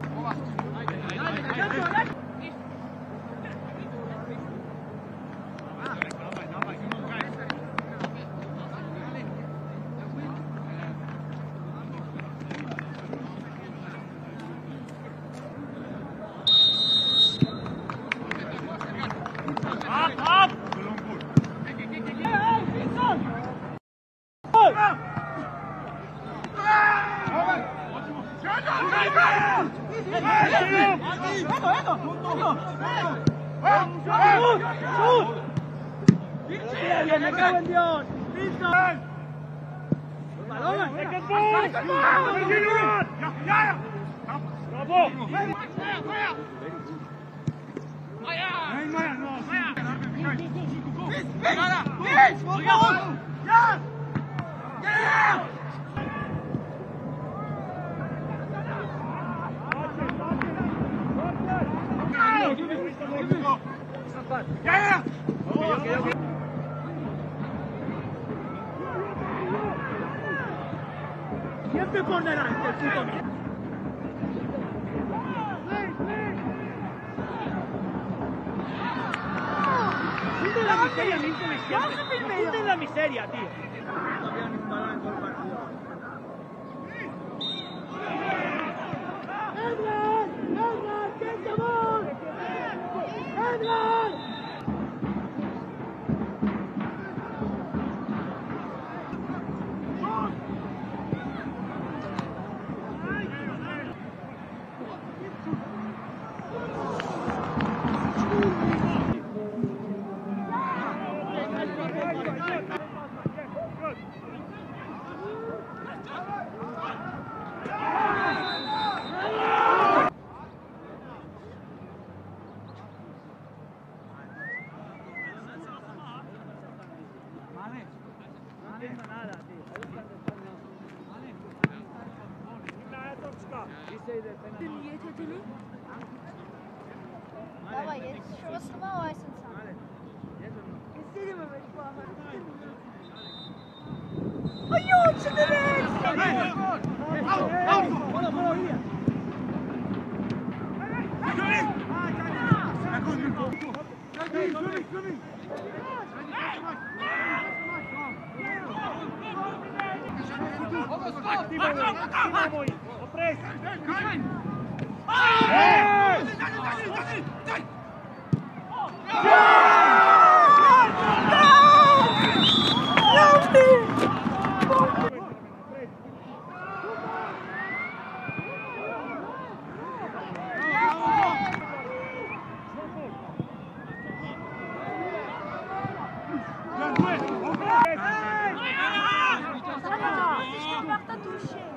ここは。Yeah! paz. ¡Ya, ya! Siempre por delante, puto. la miseria, Nilco Mesiano. La miseria, tío. ¡Edgar! ¡Edgar! ¡Qué ¡Edgar! Ты едешь или? Давай, я еще сломалась сам. Не сидим мы плохо. Ой, четыре! Vamos, vamos, vamos! Toucher.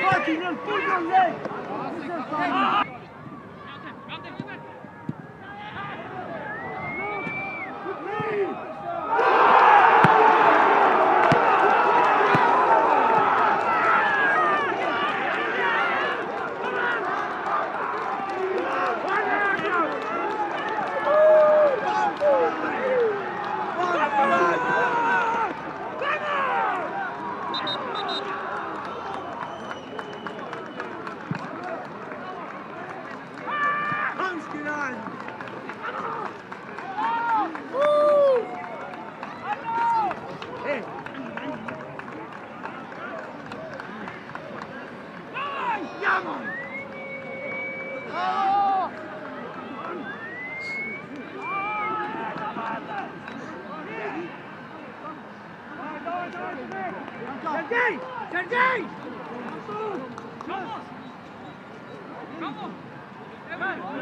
Fucking unbelievable! ¡Sergey! ¡Sergey! ¡Vamos! ¡Vamos! Vamos!